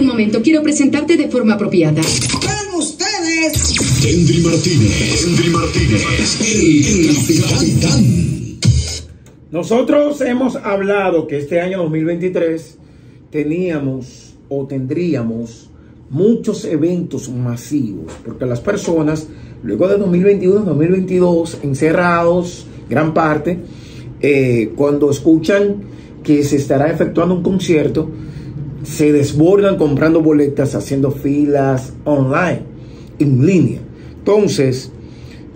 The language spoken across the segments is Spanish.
Un momento, quiero presentarte de forma apropiada. ¡Con ustedes! Henry Martínez, Henry Martínez, el, el capitán. Nosotros hemos hablado que este año 2023 teníamos o tendríamos muchos eventos masivos, porque las personas, luego de 2021-2022, encerrados, gran parte, eh, cuando escuchan que se estará efectuando un concierto, se desbordan comprando boletas, haciendo filas online, en línea. Entonces,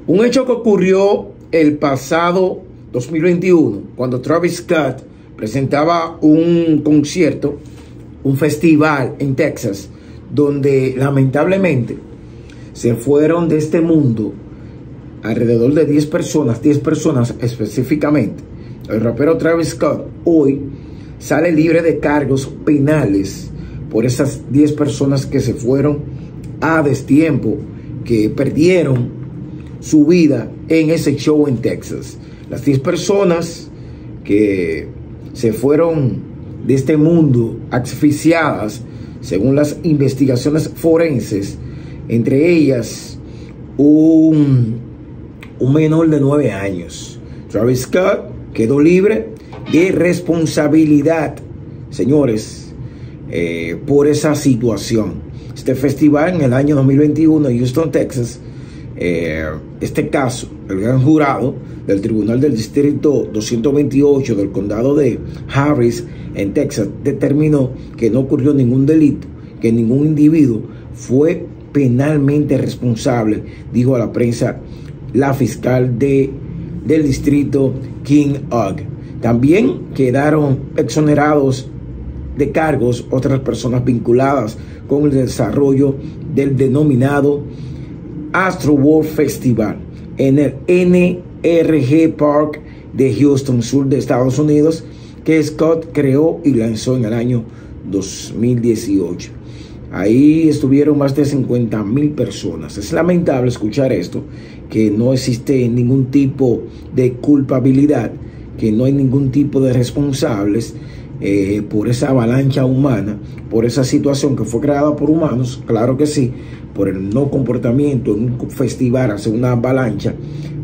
un hecho que ocurrió el pasado 2021, cuando Travis Scott presentaba un concierto, un festival en Texas, donde lamentablemente se fueron de este mundo alrededor de 10 personas, 10 personas específicamente. El rapero Travis Scott hoy sale libre de cargos penales por esas 10 personas que se fueron a destiempo, que perdieron su vida en ese show en Texas. Las 10 personas que se fueron de este mundo asfixiadas, según las investigaciones forenses, entre ellas un, menor de 9 años. Travis Scott quedó libre de responsabilidad, señores, eh, por esa situación. Este festival en el año 2021 en Houston, Texas, eh, este caso, el gran jurado del Tribunal del Distrito 228 del condado de Harris en Texas determinó que no ocurrió ningún delito, que ningún individuo fue penalmente responsable, dijo a la prensa la fiscal de, del distrito King Ugg. También quedaron exonerados de cargos otras personas vinculadas con el desarrollo del denominado Astro World Festival en el NRG Park de Houston, sur de Estados Unidos, que Scott creó y lanzó en el año 2018. Ahí estuvieron más de 50 mil personas. Es lamentable escuchar esto, que no existe ningún tipo de culpabilidad, que no hay ningún tipo de responsables eh, por esa avalancha humana, por esa situación que fue creada por humanos, claro que sí, por el no comportamiento en un festival hace una avalancha,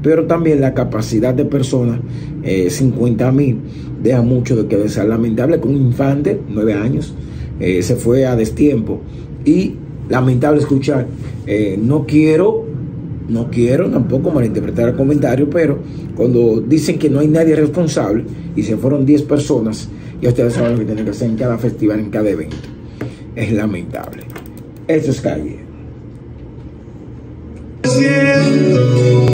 pero también la capacidad de personas, 50 eh, mil, deja mucho de que desear. Lamentable que un infante, 9 años, eh, se fue a destiempo y lamentable escuchar, no quiero no quiero tampoco malinterpretar el comentario, pero cuando dicen que no hay nadie responsable y se fueron 10 personas, ya ustedes saben lo que tienen que hacer en cada festival, en cada evento. Es lamentable. Eso es calle.